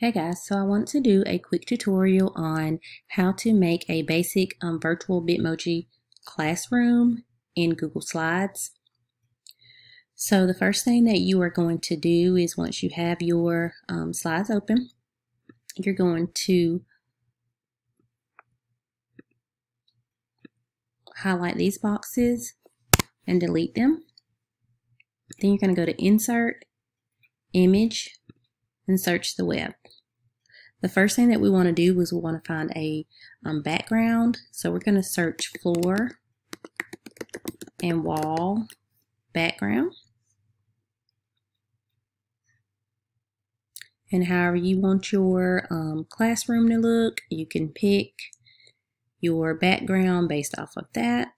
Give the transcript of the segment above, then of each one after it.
Hey guys, so I want to do a quick tutorial on how to make a basic um, virtual Bitmoji classroom in Google Slides. So the first thing that you are going to do is once you have your um, slides open, you're going to highlight these boxes and delete them. Then you're going to go to Insert, Image, and search the web. The first thing that we want to do is we want to find a um, background. So we're going to search floor and wall background. And however you want your um, classroom to look, you can pick your background based off of that.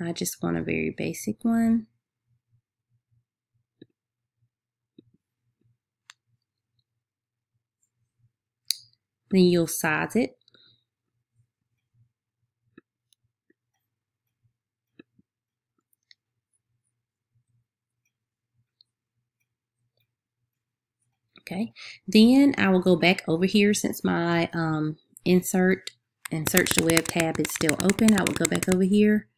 I just want a very basic one. Then you'll size it. Okay, then I will go back over here since my um, insert and search the web tab is still open. I will go back over here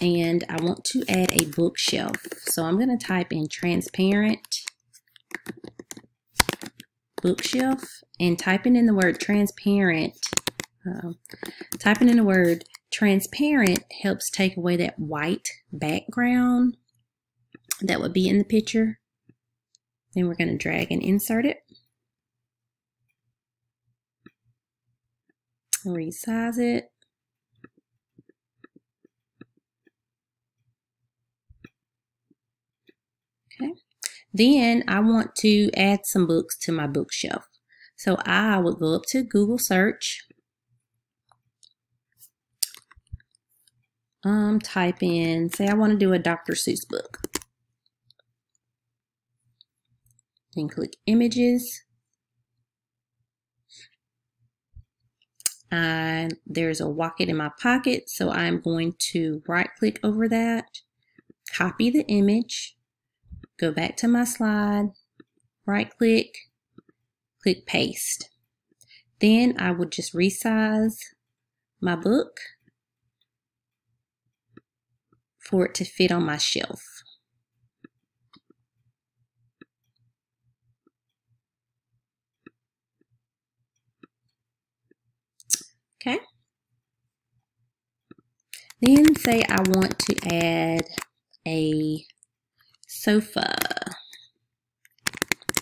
and I want to add a bookshelf. So I'm going to type in transparent bookshelf and typing in the word transparent, uh, typing in the word transparent helps take away that white background that would be in the picture. Then we're going to drag and insert it. Resize it. Okay. Then I want to add some books to my bookshelf. So I would go up to Google search, um, type in, say I want to do a Dr. Seuss book. Then click images. And there's a Wocket in my pocket, so I'm going to right click over that, copy the image, go back to my slide, right click, click paste. Then I would just resize my book for it to fit on my shelf. Okay. Then say I want to add a sofa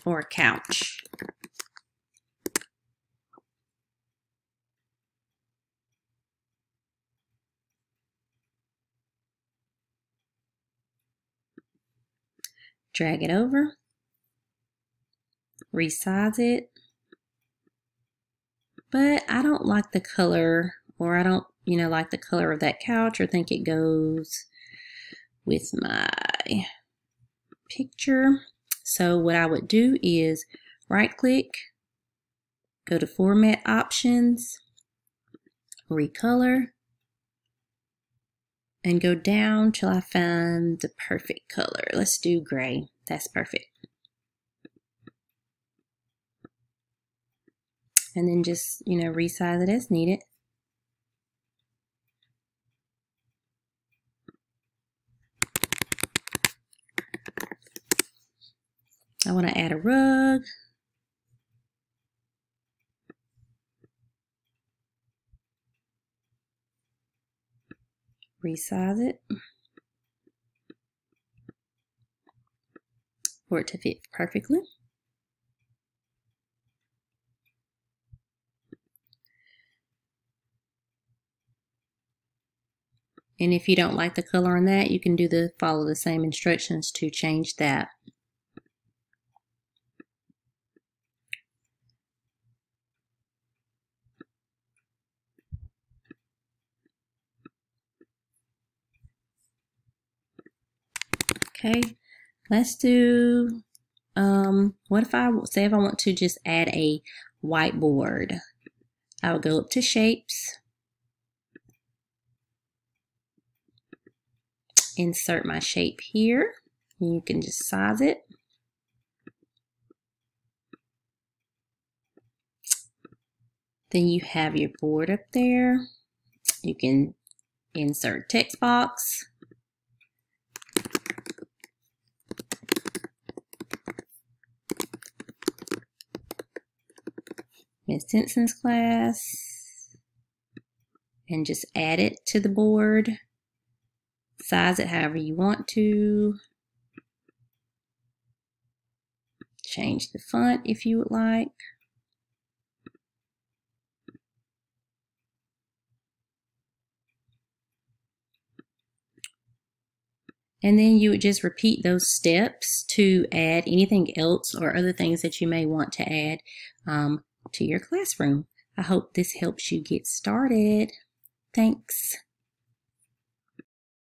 or couch. Drag it over, resize it, but I don't like the color or I don't, you know, like the color of that couch or think it goes with my picture. So what I would do is right click, go to format options, recolor, and go down till I find the perfect color. Let's do gray. That's perfect. And then just, you know, resize it as needed. I want to add a rug. Resize it for it to fit perfectly. And if you don't like the color on that, you can do the follow the same instructions to change that. Okay, let's do, um, what if I say if I want to just add a whiteboard? I would go up to shapes, insert my shape here. You can just size it. Then you have your board up there. You can insert text box. Miss Simpson's class. And just add it to the board. Size it however you want to. Change the font if you would like. And then you would just repeat those steps to add anything else or other things that you may want to add um, to your classroom. I hope this helps you get started. Thanks.